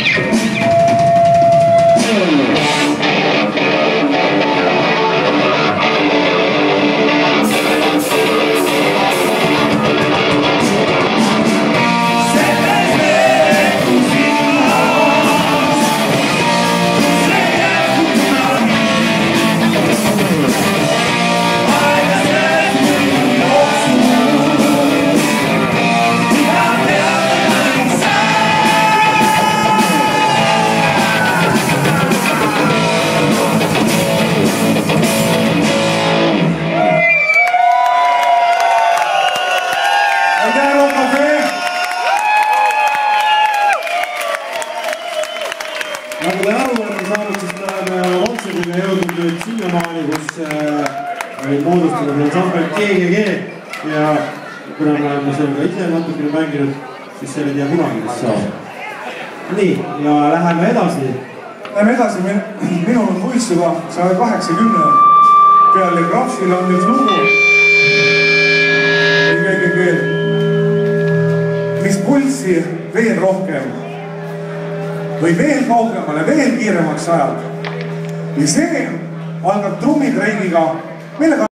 you. Nagu te aru olete saanud, siis me oleme kontserdiga jõudnud nüüd sinnamaani, kus äh, oli moodustatud ansambel GGG ja kuna me oleme seal ka ise natukene mänginud, siis seal ei tea kunagi, mis saab. nii, ja läheme edasi. Lähme edasi, minul on poiss juba saja kaheksakümne peal ja Krahvil on üks lugu. mis pulssi veel rohkem või veel kaugemale, veel kiiremaks ajab. ja see algab trummikreigiga, millega